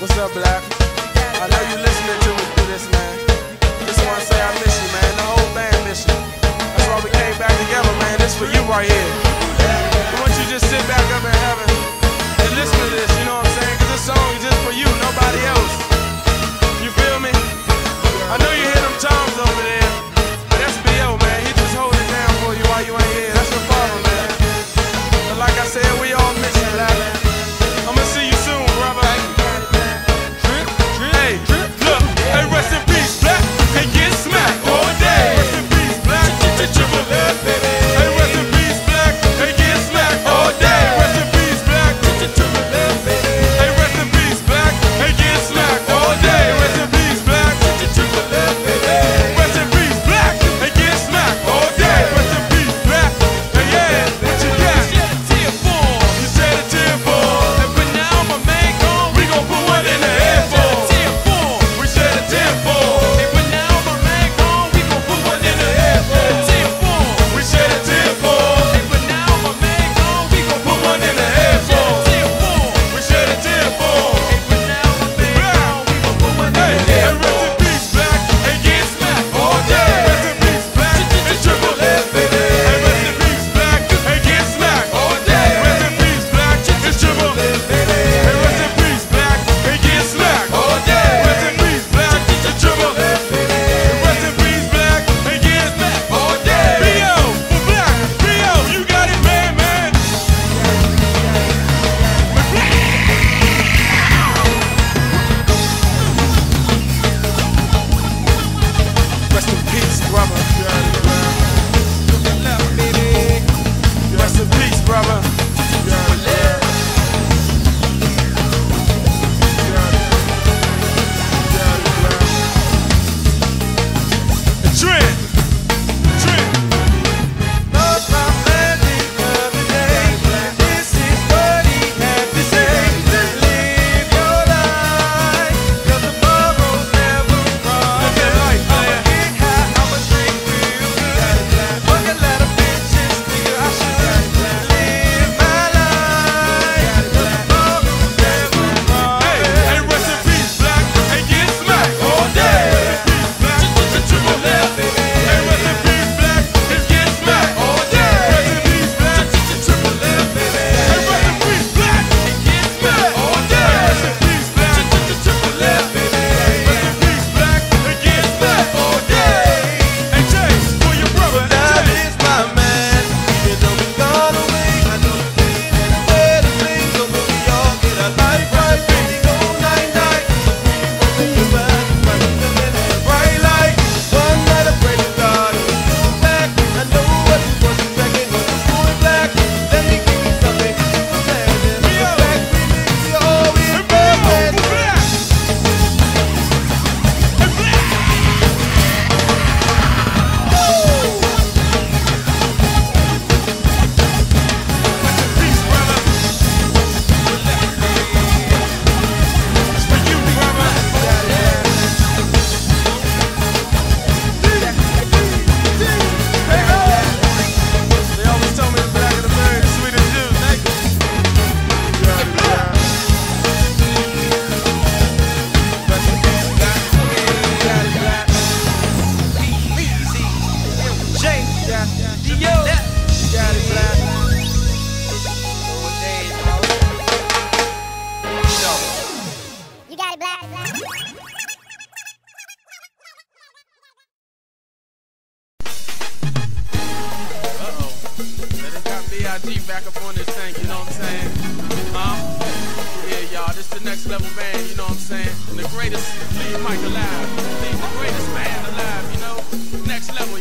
What's up, Black? I know you listening to me through this, man. Just wanna say I miss you, man. The whole band miss you. That's why we came back together, man. This for you right here. Why don't you just sit back up in heaven and listen to this?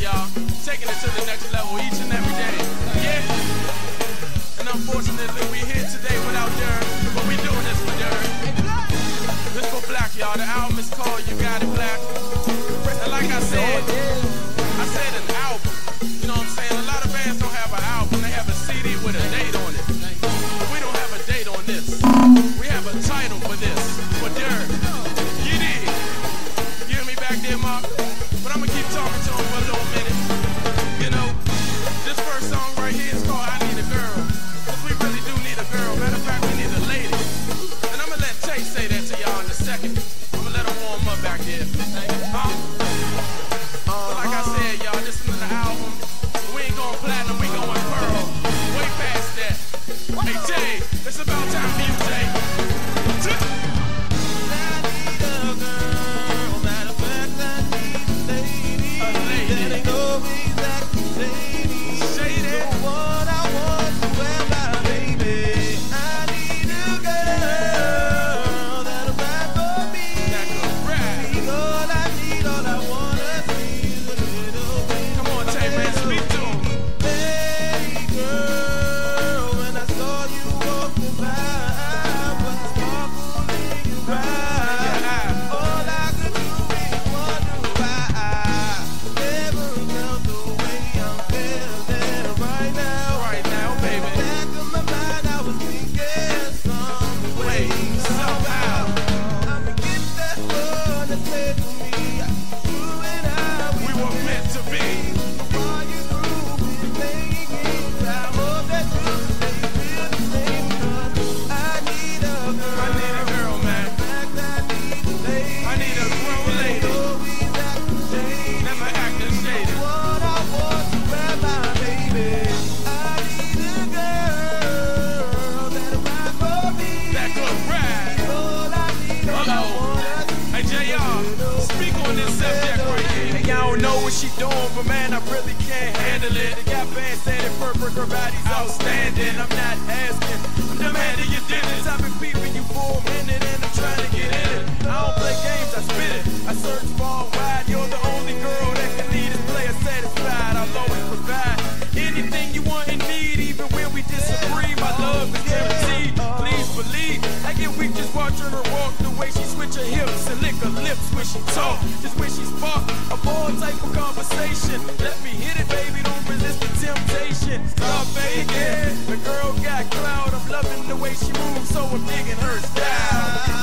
y'all. Taking it to the next level. what she doing, but man, I really can't handle it. They got bands standing perfect, her body's outstanding. I'm not asking, I'm demanding your dinners. I've been peeping you for a minute, and I'm trying to get in it. I don't play games, I spit it. I search far wide. You're the only girl that can lead this player satisfied. I'll always provide anything you want and need, even when we disagree. My love is guaranteed. Please believe. I get weak just watching her walk, the way she switch her hips and lick her lips when she talk, just when she's sparkin' all type of conversation. Let me hit it, baby, don't resist the temptation. Stop faking. The girl got clout, I'm loving the way she moves, so I'm digging her style.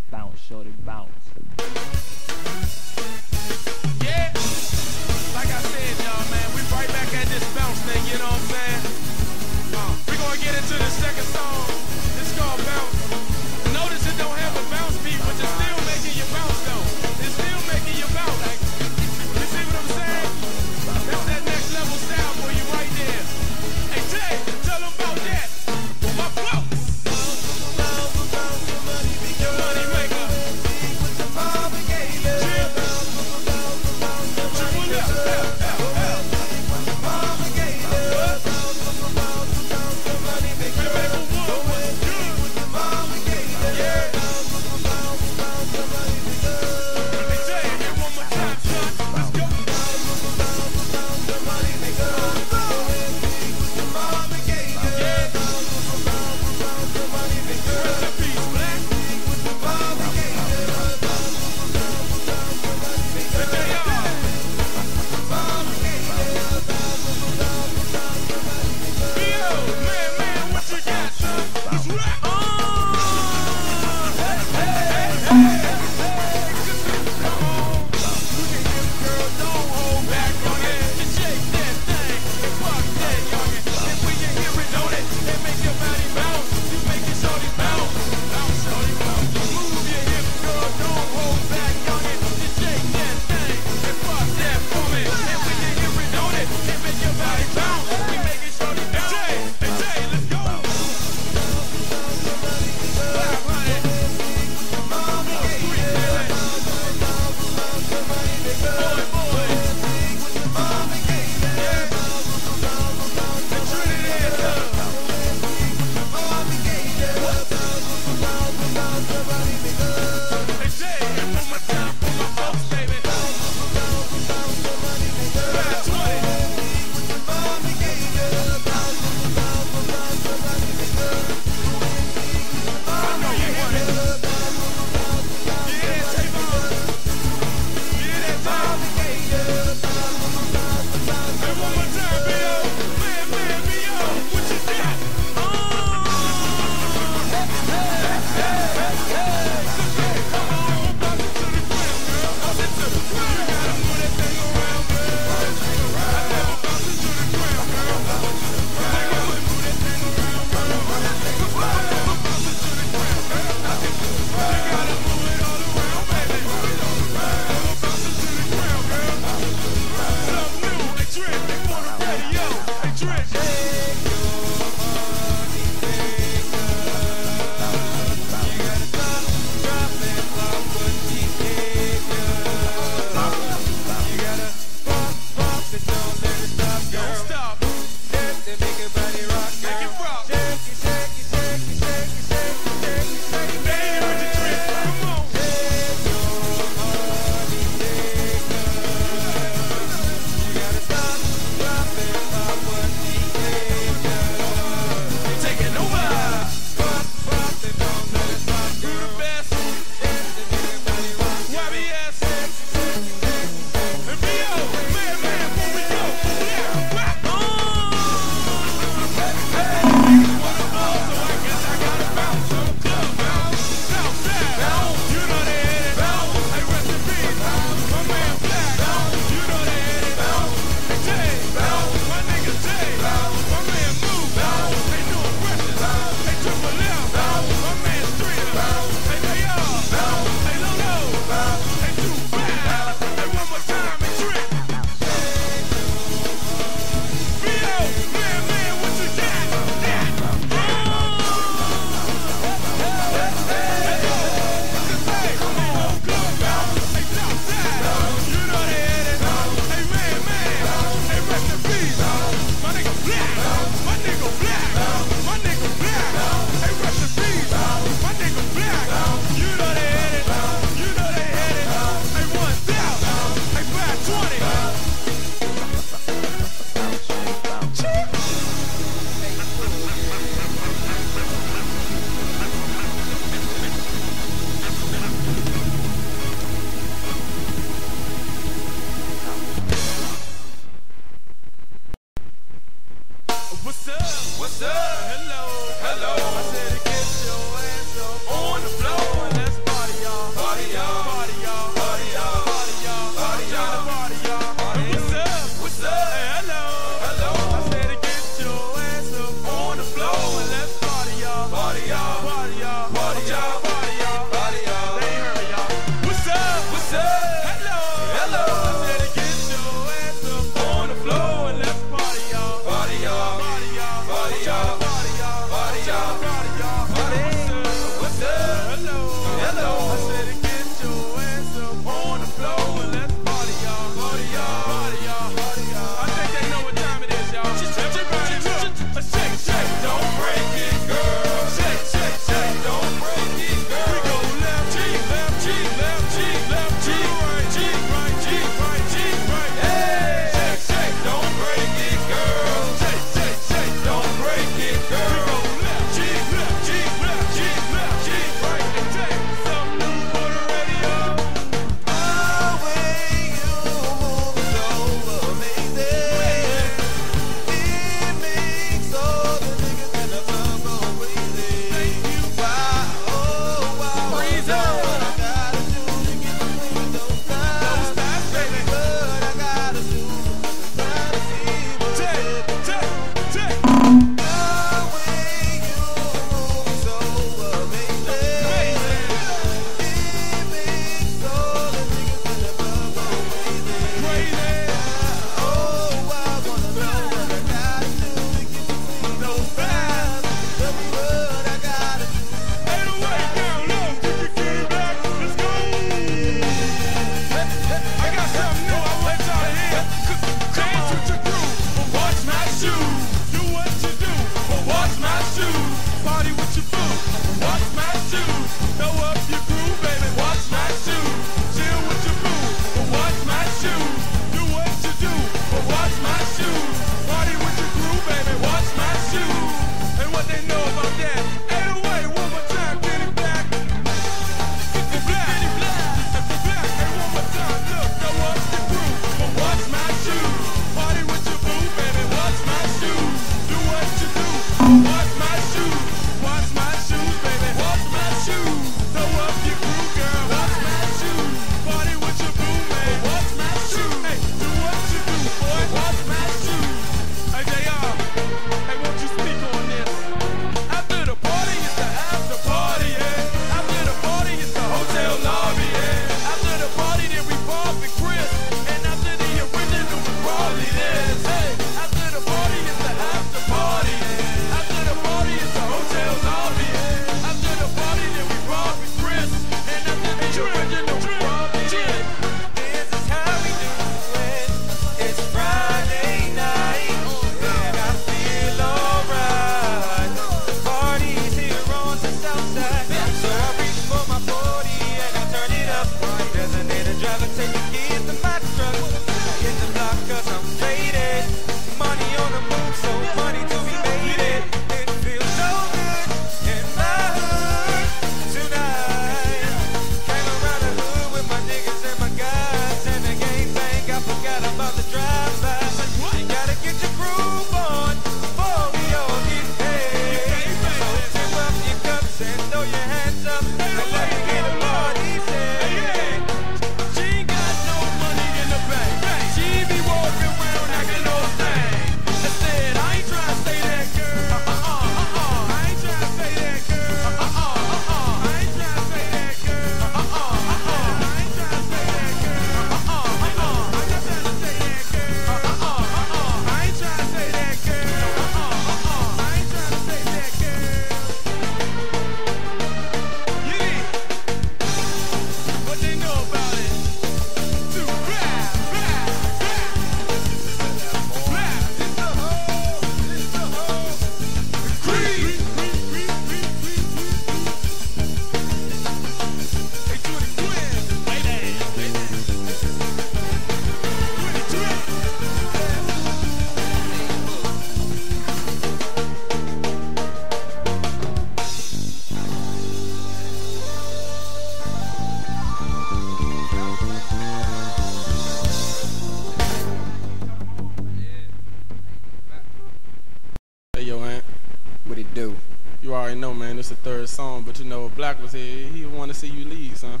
Already know, man. It's the third song, but you know, if Black was here, he would want to see you lead, son.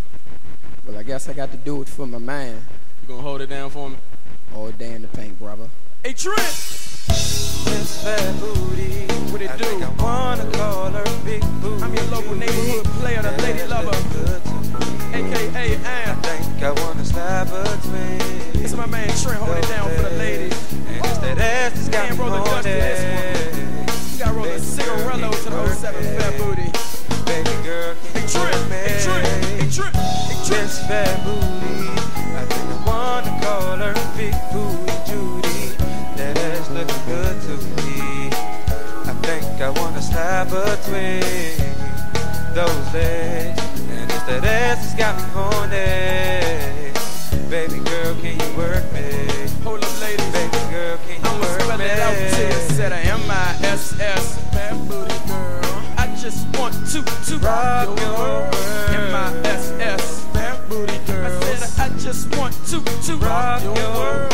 Well, I guess I got to do it for my man. You gonna hold it down for me? All day in the paint, brother. Hey, Trent! Miss Fat Booty. What it I do? I wanna call her Big Booty. I'm your local neighborhood player, the lady lover, Good to me. aka I think I wanna slap between. This is my man Trent holding it down for the ladies. And it's that ass that's got Man, me roll the dust to this horny. You gotta roll a cigarello to the 07 Fat Booty. Baby girl, can you me? Hey, Trent! Hey, Trent! Hey, Trent! Miss Fat Booty. I think I wanna call her Big Booty Judy. That ass looking good to me. I think I wanna slap between those legs. And it's that ass that's got me horny. To, to Rock your world. M-I-S-S, fat booty girl. I said I just want to, to Rock your world.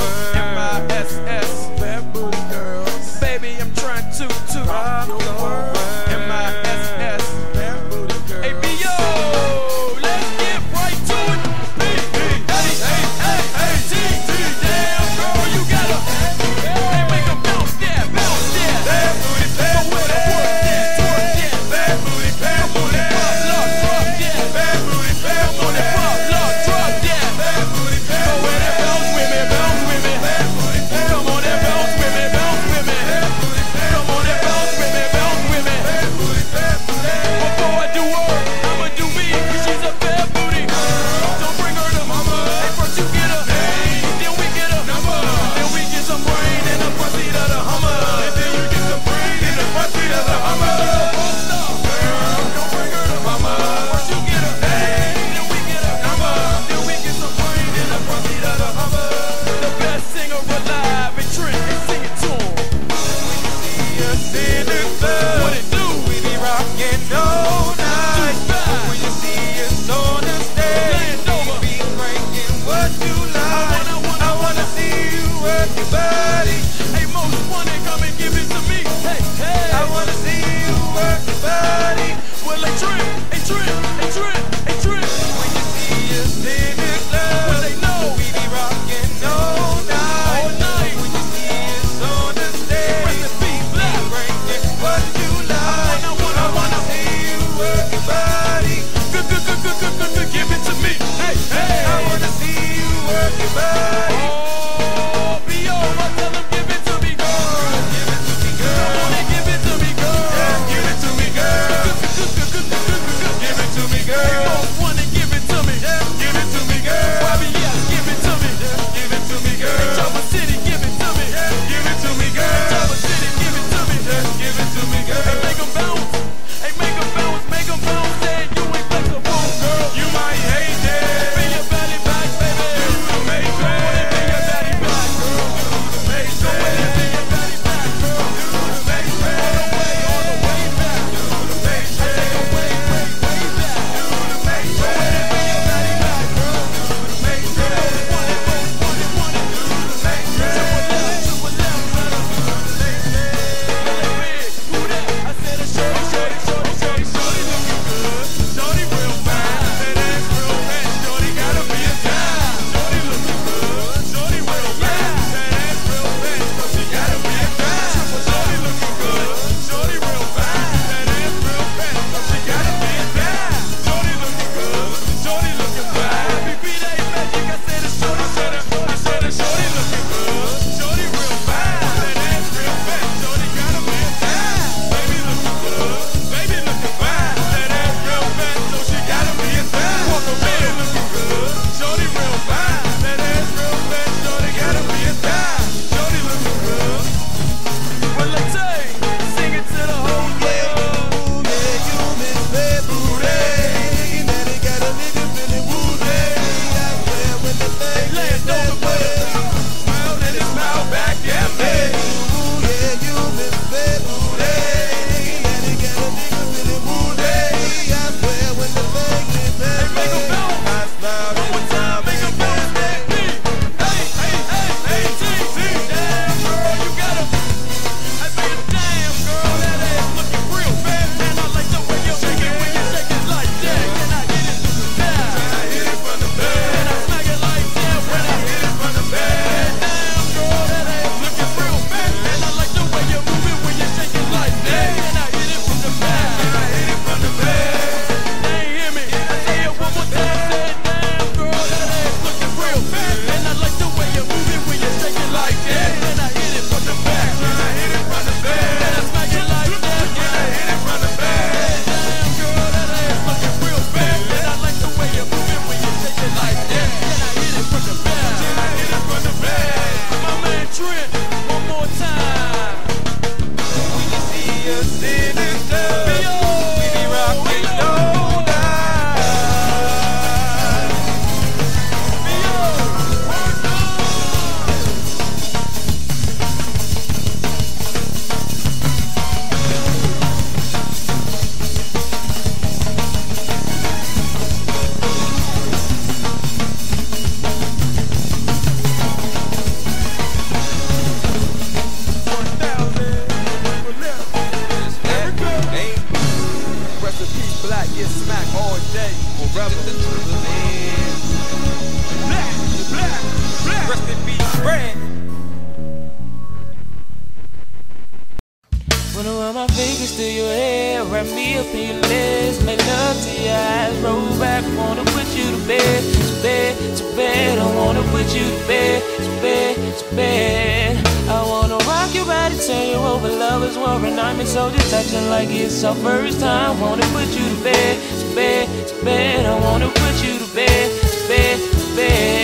my fingers to your hair, wrap me up in your legs, make love to your eyes, roll back, wanna put you to bed, to bed, to bed, I wanna put you to bed, to bed, to bed. I wanna rock your body, turn you over, love is worrying, I'm in so just touching like it's our first time, wanna put you to bed, to bed, to bed, I wanna put you to bed, to bed, to bed.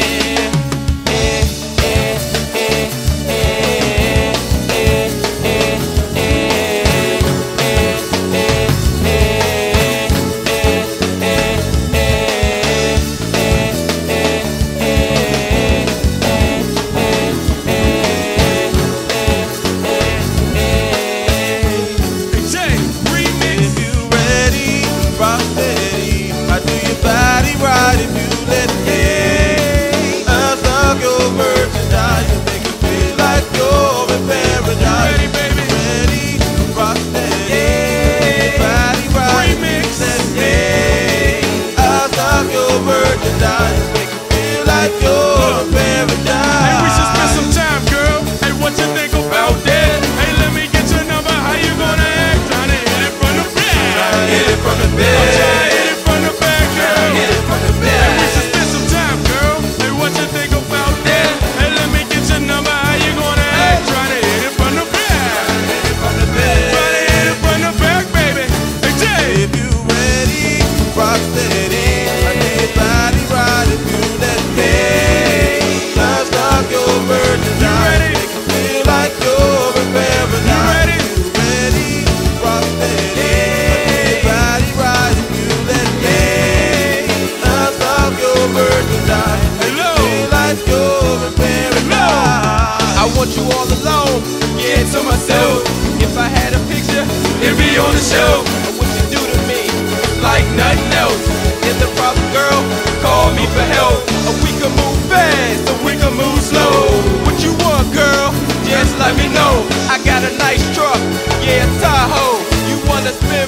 Yo.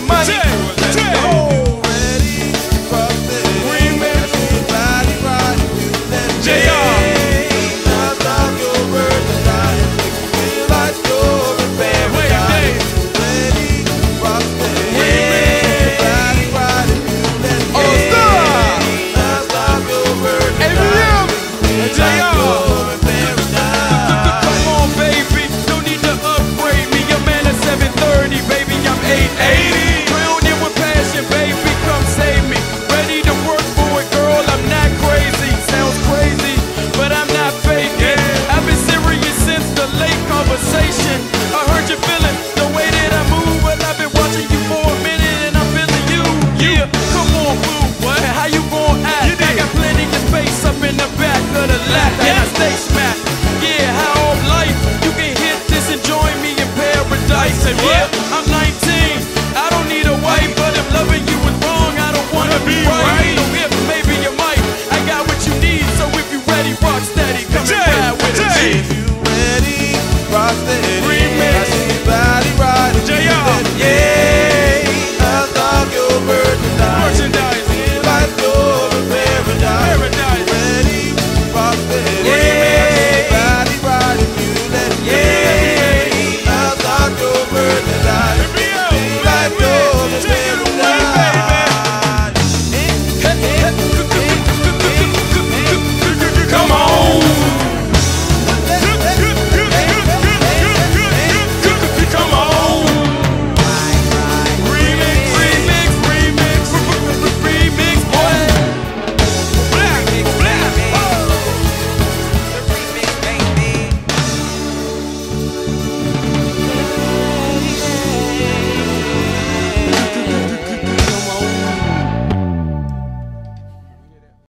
money.